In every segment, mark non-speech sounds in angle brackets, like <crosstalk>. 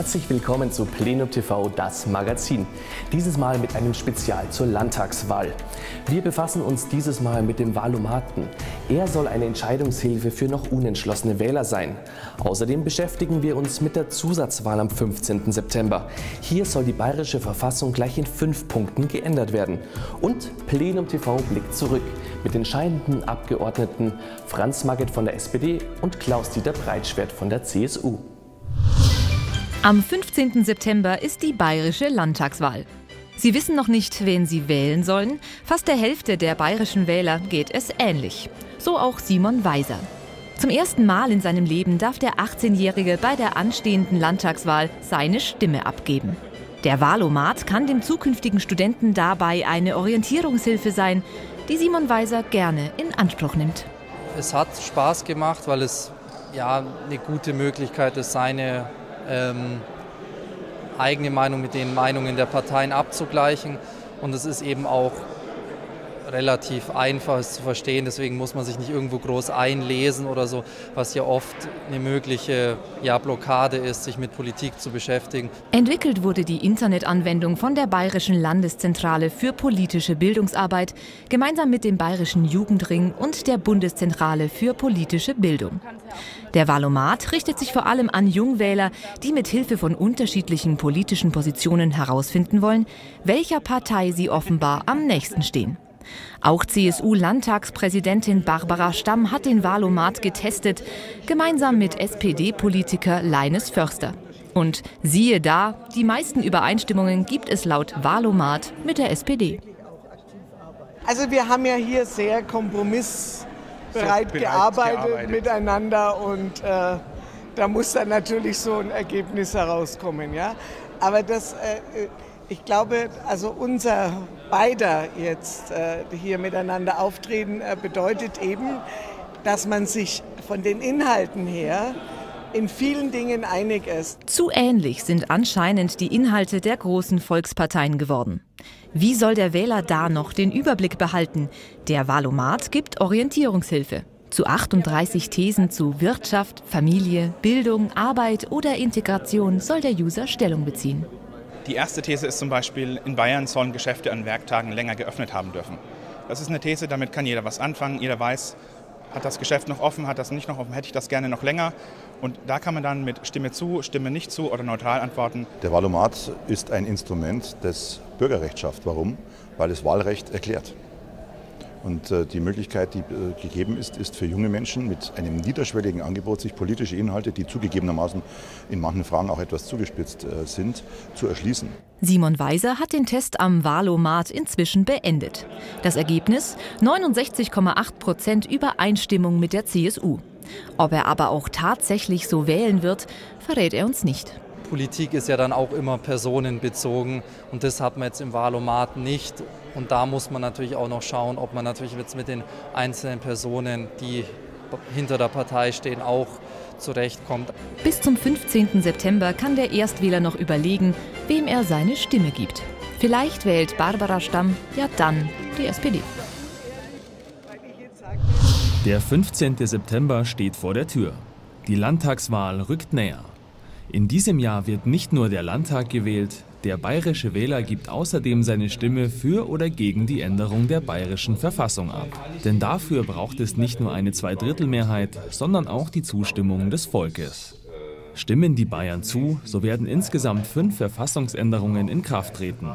Herzlich willkommen zu Plenum TV, das Magazin. Dieses Mal mit einem Spezial zur Landtagswahl. Wir befassen uns dieses Mal mit dem Wahlomaten. Er soll eine Entscheidungshilfe für noch unentschlossene Wähler sein. Außerdem beschäftigen wir uns mit der Zusatzwahl am 15. September. Hier soll die bayerische Verfassung gleich in fünf Punkten geändert werden. Und Plenum TV blickt zurück mit den scheidenden Abgeordneten Franz Magget von der SPD und Klaus-Dieter Breitschwert von der CSU. Am 15. September ist die bayerische Landtagswahl. Sie wissen noch nicht, wen Sie wählen sollen. Fast der Hälfte der bayerischen Wähler geht es ähnlich. So auch Simon Weiser. Zum ersten Mal in seinem Leben darf der 18-Jährige bei der anstehenden Landtagswahl seine Stimme abgeben. Der Wahlomat kann dem zukünftigen Studenten dabei eine Orientierungshilfe sein, die Simon Weiser gerne in Anspruch nimmt. Es hat Spaß gemacht, weil es ja eine gute Möglichkeit ist, seine ähm, eigene Meinung mit den Meinungen der Parteien abzugleichen. Und es ist eben auch relativ einfach es zu verstehen, deswegen muss man sich nicht irgendwo groß einlesen oder so, was ja oft eine mögliche ja, Blockade ist, sich mit Politik zu beschäftigen. Entwickelt wurde die Internetanwendung von der Bayerischen Landeszentrale für politische Bildungsarbeit gemeinsam mit dem Bayerischen Jugendring und der Bundeszentrale für politische Bildung. Der Valomat richtet sich vor allem an Jungwähler, die mit Hilfe von unterschiedlichen politischen Positionen herausfinden wollen, welcher Partei sie offenbar am nächsten stehen. Auch CSU-Landtagspräsidentin Barbara Stamm hat den Wahlomat getestet, gemeinsam mit SPD-Politiker Leines Förster. Und siehe da, die meisten Übereinstimmungen gibt es laut Wahlomat mit der SPD. Also wir haben ja hier sehr kompromissbereit gearbeitet, gearbeitet, miteinander und äh, da muss dann natürlich so ein Ergebnis herauskommen. Ja? Aber das, äh, ich glaube, also unser beider jetzt äh, hier miteinander auftreten, äh, bedeutet eben, dass man sich von den Inhalten her in vielen Dingen einig ist. Zu ähnlich sind anscheinend die Inhalte der großen Volksparteien geworden. Wie soll der Wähler da noch den Überblick behalten? Der Wahlomat gibt Orientierungshilfe. Zu 38 Thesen zu Wirtschaft, Familie, Bildung, Arbeit oder Integration soll der User Stellung beziehen. Die erste These ist zum Beispiel, in Bayern sollen Geschäfte an Werktagen länger geöffnet haben dürfen. Das ist eine These, damit kann jeder was anfangen. Jeder weiß, hat das Geschäft noch offen, hat das nicht noch offen, hätte ich das gerne noch länger. Und da kann man dann mit Stimme zu, Stimme nicht zu oder neutral antworten. Der Wahlomat ist ein Instrument, das Bürgerrecht. Warum? Weil es Wahlrecht erklärt. Und äh, die Möglichkeit, die äh, gegeben ist, ist für junge Menschen mit einem niederschwelligen Angebot, sich politische Inhalte, die zugegebenermaßen in manchen Fragen auch etwas zugespitzt äh, sind, zu erschließen. Simon Weiser hat den Test am Wahlomat inzwischen beendet. Das Ergebnis 69,8 Prozent Übereinstimmung mit der CSU. Ob er aber auch tatsächlich so wählen wird, verrät er uns nicht. Politik ist ja dann auch immer personenbezogen und das hat man jetzt im Wahlomat nicht. Und da muss man natürlich auch noch schauen, ob man natürlich jetzt mit den einzelnen Personen, die hinter der Partei stehen, auch zurechtkommt. Bis zum 15. September kann der Erstwähler noch überlegen, wem er seine Stimme gibt. Vielleicht wählt Barbara Stamm ja dann die SPD. Der 15. September steht vor der Tür. Die Landtagswahl rückt näher. In diesem Jahr wird nicht nur der Landtag gewählt, der bayerische Wähler gibt außerdem seine Stimme für oder gegen die Änderung der bayerischen Verfassung ab. Denn dafür braucht es nicht nur eine Zweidrittelmehrheit, sondern auch die Zustimmung des Volkes. Stimmen die Bayern zu, so werden insgesamt fünf Verfassungsänderungen in Kraft treten.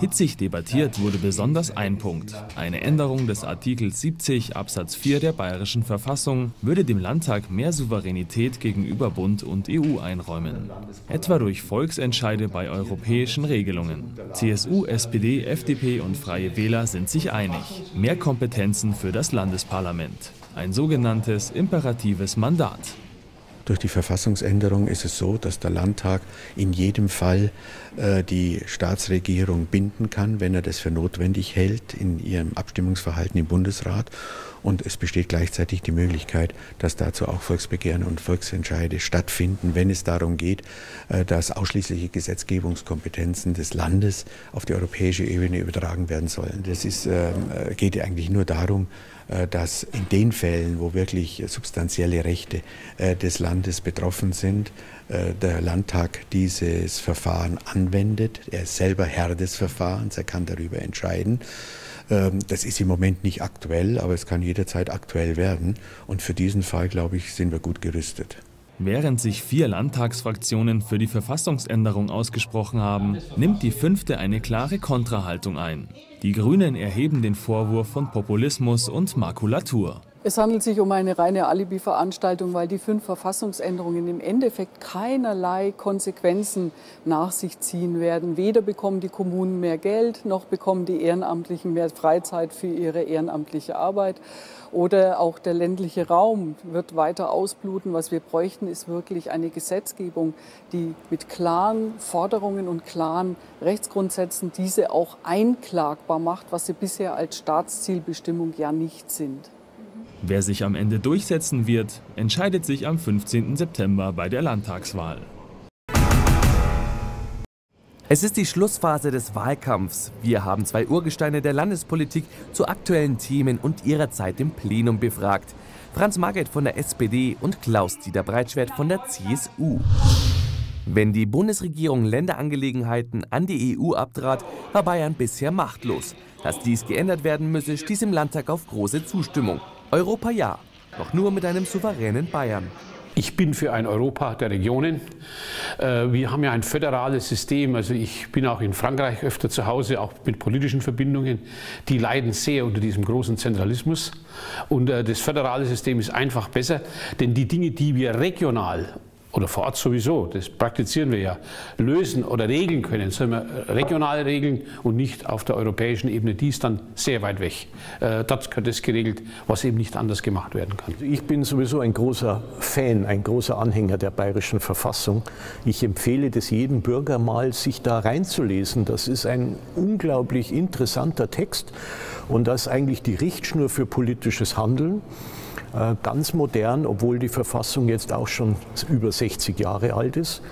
Hitzig debattiert wurde besonders ein Punkt. Eine Änderung des Artikels 70 Absatz 4 der bayerischen Verfassung würde dem Landtag mehr Souveränität gegenüber Bund und EU einräumen. Etwa durch Volksentscheide bei europäischen Regelungen. CSU, SPD, FDP und Freie Wähler sind sich einig. Mehr Kompetenzen für das Landesparlament. Ein sogenanntes imperatives Mandat. Durch die Verfassungsänderung ist es so, dass der Landtag in jedem Fall äh, die Staatsregierung binden kann, wenn er das für notwendig hält in ihrem Abstimmungsverhalten im Bundesrat. Und es besteht gleichzeitig die Möglichkeit, dass dazu auch Volksbegehren und Volksentscheide stattfinden, wenn es darum geht, äh, dass ausschließliche Gesetzgebungskompetenzen des Landes auf die europäische Ebene übertragen werden sollen. Das ist, äh, geht eigentlich nur darum, äh, dass in den Fällen, wo wirklich substanzielle Rechte des Landes betroffen sind, der Landtag dieses Verfahren anwendet. Er ist selber Herr des Verfahrens, er kann darüber entscheiden. Ähm, das ist im Moment nicht aktuell, aber es kann jederzeit aktuell werden. Und für diesen Fall, glaube ich, sind wir gut gerüstet. Während sich vier Landtagsfraktionen für die Verfassungsänderung ausgesprochen haben, nimmt die fünfte eine klare Kontrahaltung ein. Die Grünen erheben den Vorwurf von Populismus und Makulatur. Es handelt sich um eine reine Alibi-Veranstaltung, weil die fünf Verfassungsänderungen im Endeffekt keinerlei Konsequenzen nach sich ziehen werden. Weder bekommen die Kommunen mehr Geld, noch bekommen die Ehrenamtlichen mehr Freizeit für ihre ehrenamtliche Arbeit. Oder auch der ländliche Raum wird weiter ausbluten. Was wir bräuchten, ist wirklich eine Gesetzgebung, die mit klaren Forderungen und klaren Rechtsgrundsätzen diese auch einklagbar macht, was sie bisher als Staatszielbestimmung ja nicht sind. Wer sich am Ende durchsetzen wird, entscheidet sich am 15. September bei der Landtagswahl. Es ist die Schlussphase des Wahlkampfs. Wir haben zwei Urgesteine der Landespolitik zu aktuellen Themen und ihrer Zeit im Plenum befragt. Franz Marget von der SPD und Klaus-Dieter Breitschwert von der CSU. Wenn die Bundesregierung Länderangelegenheiten an die EU abtrat, war Bayern bisher machtlos. Dass dies geändert werden müsse, stieß im Landtag auf große Zustimmung. Europa ja, doch nur mit einem souveränen Bayern. Ich bin für ein Europa der Regionen. Äh, wir haben ja ein föderales System. Also ich bin auch in Frankreich öfter zu Hause, auch mit politischen Verbindungen. Die leiden sehr unter diesem großen Zentralismus. Und äh, das föderale System ist einfach besser, denn die Dinge, die wir regional oder vor Ort sowieso, das praktizieren wir ja, lösen oder regeln können, sollen wir regional regeln und nicht auf der europäischen Ebene. Die ist dann sehr weit weg. Äh, dort wird es geregelt, was eben nicht anders gemacht werden kann. Also ich bin sowieso ein großer Fan, ein großer Anhänger der bayerischen Verfassung. Ich empfehle das jedem Bürger mal, sich da reinzulesen. Das ist ein unglaublich interessanter Text und das ist eigentlich die Richtschnur für politisches Handeln. Äh, ganz modern, obwohl die Verfassung jetzt auch schon über 60 Jahre alt ist.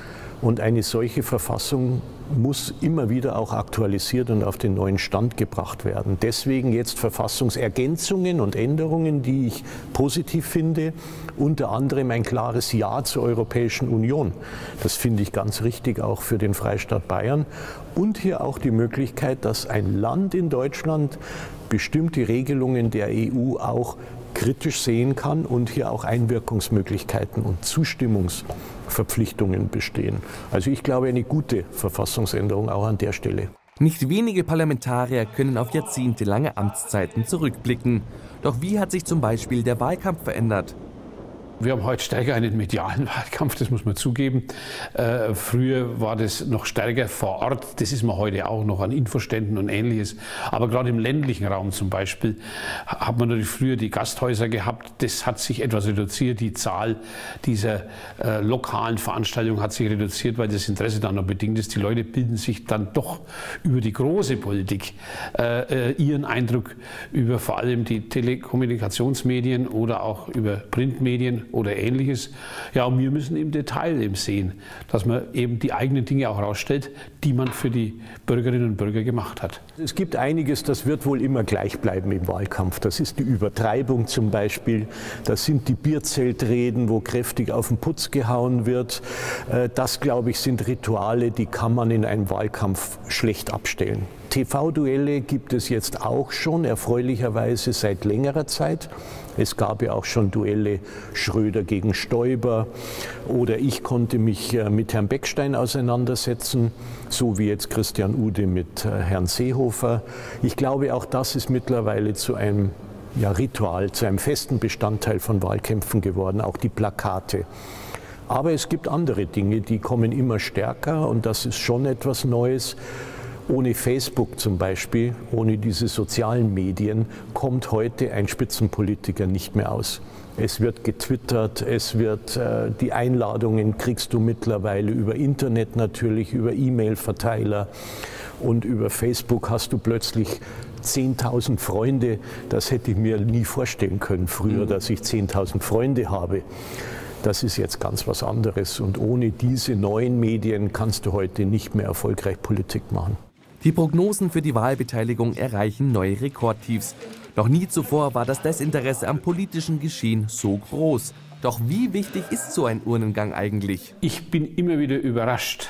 Und eine solche Verfassung muss immer wieder auch aktualisiert und auf den neuen Stand gebracht werden. Deswegen jetzt Verfassungsergänzungen und Änderungen, die ich positiv finde. Unter anderem ein klares Ja zur Europäischen Union. Das finde ich ganz richtig auch für den Freistaat Bayern. Und hier auch die Möglichkeit, dass ein Land in Deutschland bestimmte Regelungen der EU auch kritisch sehen kann und hier auch Einwirkungsmöglichkeiten und Zustimmungsverpflichtungen bestehen. Also ich glaube, eine gute Verfassungsänderung auch an der Stelle. Nicht wenige Parlamentarier können auf jahrzehntelange Amtszeiten zurückblicken. Doch wie hat sich zum Beispiel der Wahlkampf verändert? Wir haben heute stärker einen medialen <laughs> Wahlkampf, das muss man zugeben. Äh, früher war das noch stärker vor Ort. Das ist man heute auch noch an Infoständen und ähnliches. Aber gerade im ländlichen Raum zum Beispiel hat man natürlich früher die Gasthäuser gehabt. Das hat sich etwas reduziert. Die Zahl dieser äh, lokalen Veranstaltungen hat sich reduziert, weil das Interesse dann noch bedingt ist. Die Leute bilden sich dann doch über die große Politik äh, äh ihren Eindruck über vor allem die Telekommunikationsmedien oder auch über Printmedien oder ähnliches. Ja, und wir müssen im Detail eben sehen, dass man eben die eigenen Dinge auch herausstellt, die man für die Bürgerinnen und Bürger gemacht hat. Es gibt einiges, das wird wohl immer gleich bleiben im Wahlkampf. Das ist die Übertreibung zum Beispiel. Das sind die Bierzeltreden, wo kräftig auf den Putz gehauen wird. Äh, das, glaube ich, sind Rituale, die kann man in einem Wahlkampf schlecht abstellen. TV-Duelle gibt es jetzt auch schon, erfreulicherweise seit längerer Zeit. Es gab ja auch schon Duelle Schröder gegen Stoiber oder ich konnte mich äh, mit Herrn Beckstein auseinandersetzen, so wie jetzt Christian Ude mit äh, Herrn Seehofer. Ich glaube, auch das ist mittlerweile zu einem ja, Ritual, zu einem festen Bestandteil von Wahlkämpfen geworden, auch die Plakate. Aber es gibt andere Dinge, die kommen immer stärker und das ist schon etwas Neues. Ohne Facebook zum Beispiel, ohne diese sozialen Medien, kommt heute ein Spitzenpolitiker nicht mehr aus. Es wird getwittert, es wird äh, die Einladungen kriegst du mittlerweile über Internet natürlich, über E-Mail-Verteiler und über Facebook hast du plötzlich 10.000 Freunde. Das hätte ich mir nie vorstellen können früher, mhm. dass ich 10.000 Freunde habe. Das ist jetzt ganz was anderes und ohne diese neuen Medien kannst du heute nicht mehr erfolgreich Politik machen. Die Prognosen für die Wahlbeteiligung erreichen neue Rekordtiefs. Noch nie zuvor war das Desinteresse am politischen Geschehen so groß. Doch wie wichtig ist so ein Urnengang eigentlich? Ich bin immer wieder überrascht,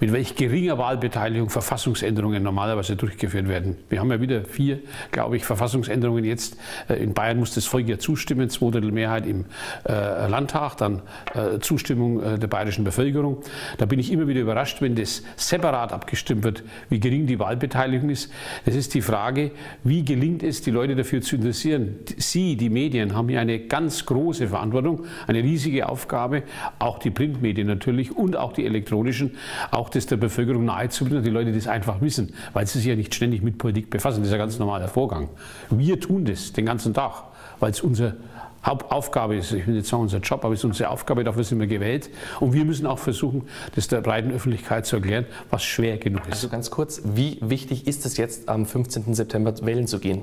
mit welch geringer Wahlbeteiligung Verfassungsänderungen normalerweise durchgeführt werden. Wir haben ja wieder vier, glaube ich, Verfassungsänderungen jetzt. Äh, in Bayern muss das Volk ja zustimmen, zwei Drittel Mehrheit im äh, Landtag, dann äh, Zustimmung der bayerischen Bevölkerung. Da bin ich immer wieder überrascht, wenn das separat abgestimmt wird, wie gering die Wahlbeteiligung ist. Es ist die Frage, wie gelingt es, die Leute dafür zu interessieren. Sie, die Medien, haben hier eine ganz große Verantwortung, eine riesige Aufgabe, auch die Printmedien natürlich und auch die elektronischen auch das der Bevölkerung nahezubringen, die Leute das einfach wissen, weil sie sich ja nicht ständig mit Politik befassen. Das ist ein ganz normaler Vorgang. Wir tun das den ganzen Tag, weil es unsere Hauptaufgabe ist, ich will nicht sagen unser Job, aber es ist unsere Aufgabe, dafür sind wir gewählt. Und wir müssen auch versuchen, das der breiten Öffentlichkeit zu erklären, was schwer genug ist. Also ganz kurz, wie wichtig ist es jetzt, am 15. September wählen zu gehen?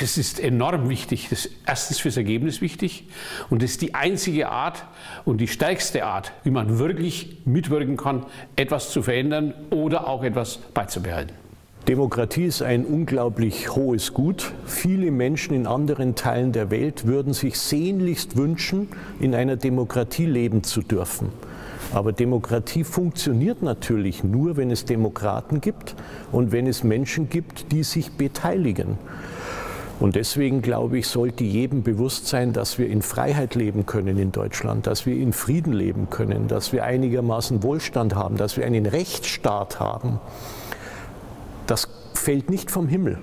Das ist enorm wichtig. Das ist erstens fürs Ergebnis wichtig und das ist die einzige Art und die stärkste Art, wie man wirklich mitwirken kann, etwas zu verändern oder auch etwas beizubehalten. Demokratie ist ein unglaublich hohes Gut. Viele Menschen in anderen Teilen der Welt würden sich sehnlichst wünschen, in einer Demokratie leben zu dürfen. Aber Demokratie funktioniert natürlich nur, wenn es Demokraten gibt und wenn es Menschen gibt, die sich beteiligen. Und deswegen, glaube ich, sollte jedem bewusst sein, dass wir in Freiheit leben können in Deutschland, dass wir in Frieden leben können, dass wir einigermaßen Wohlstand haben, dass wir einen Rechtsstaat haben. Das fällt nicht vom Himmel.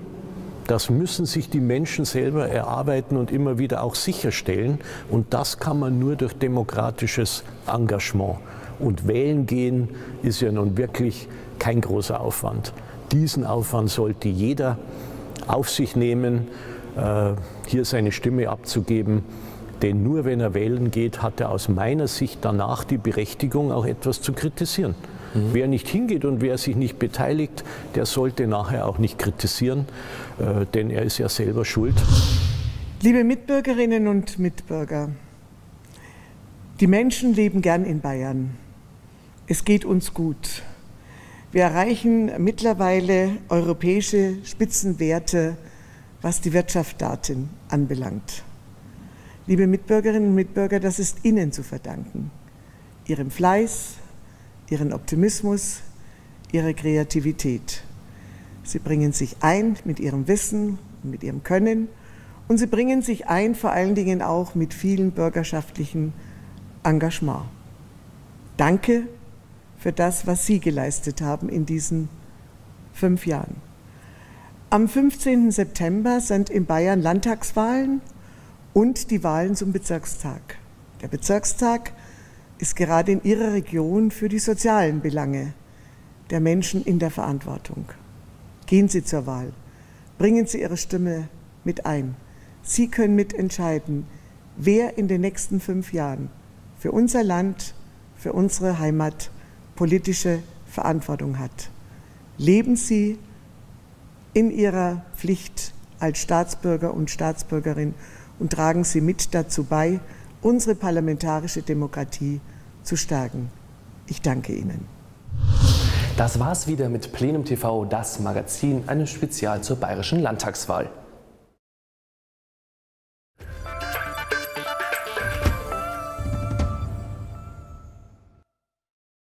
Das müssen sich die Menschen selber erarbeiten und immer wieder auch sicherstellen. Und das kann man nur durch demokratisches Engagement. Und wählen gehen ist ja nun wirklich kein großer Aufwand. Diesen Aufwand sollte jeder auf sich nehmen, äh, hier seine Stimme abzugeben. Denn nur wenn er wählen geht, hat er aus meiner Sicht danach die Berechtigung, auch etwas zu kritisieren. Mhm. Wer nicht hingeht und wer sich nicht beteiligt, der sollte nachher auch nicht kritisieren, äh, denn er ist ja selber schuld. Liebe Mitbürgerinnen und Mitbürger, die Menschen leben gern in Bayern. Es geht uns gut. Wir erreichen mittlerweile europäische Spitzenwerte, was die Wirtschaftsdaten anbelangt. Liebe Mitbürgerinnen und Mitbürger, das ist Ihnen zu verdanken. Ihrem Fleiß, Ihren Optimismus, Ihrer Kreativität. Sie bringen sich ein mit Ihrem Wissen mit Ihrem Können und Sie bringen sich ein vor allen Dingen auch mit vielen bürgerschaftlichen Engagement. Danke für das, was Sie geleistet haben in diesen fünf Jahren. Am 15. September sind in Bayern Landtagswahlen und die Wahlen zum Bezirkstag. Der Bezirkstag ist gerade in Ihrer Region für die sozialen Belange der Menschen in der Verantwortung. Gehen Sie zur Wahl, bringen Sie Ihre Stimme mit ein. Sie können mitentscheiden, wer in den nächsten fünf Jahren für unser Land, für unsere Heimat politische Verantwortung hat. Leben Sie in Ihrer Pflicht als Staatsbürger und Staatsbürgerin und tragen Sie mit dazu bei, unsere parlamentarische Demokratie zu stärken. Ich danke Ihnen. Das war's wieder mit Plenum TV, das Magazin, einem Spezial zur bayerischen Landtagswahl.